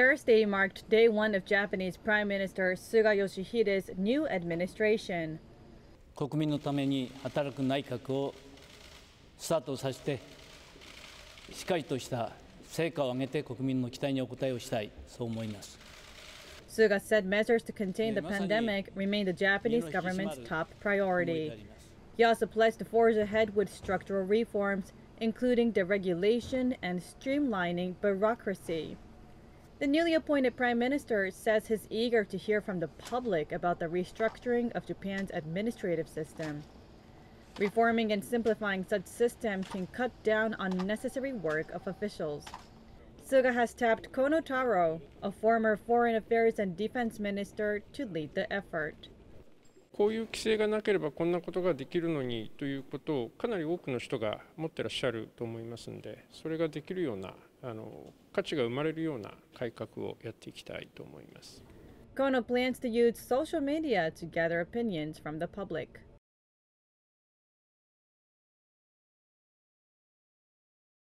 Thursday marked day one of Japanese Prime Minister Suga Yoshihide's new administration. 国民のために働く内閣をスタートさせて、しっかりとした成果を上げて国民の期待にお応えをしたい、そう思います。 Suga said measures to contain the まさに pandemic remain the Japanese 身の引き締まる government's top 思いで priority. あります He also pledged to forge ahead with structural reforms, including deregulation and streamlining bureaucracy. The newly appointed prime minister says he's eager to hear from the public about the restructuring of Japan's administrative system. Reforming and simplifying such system can cut down unnecessary work of officials. Suga has tapped Kono Taro, a former foreign affairs and defense minister, to lead the effort. こういう規制がなければこんなことができるのにということをかなり多くの人が持ってらっしゃると思いますのでそれができるような あの価値が生まれるような改革をやっていきたいと思います。Kono plans to use social media to gather opinions from the public.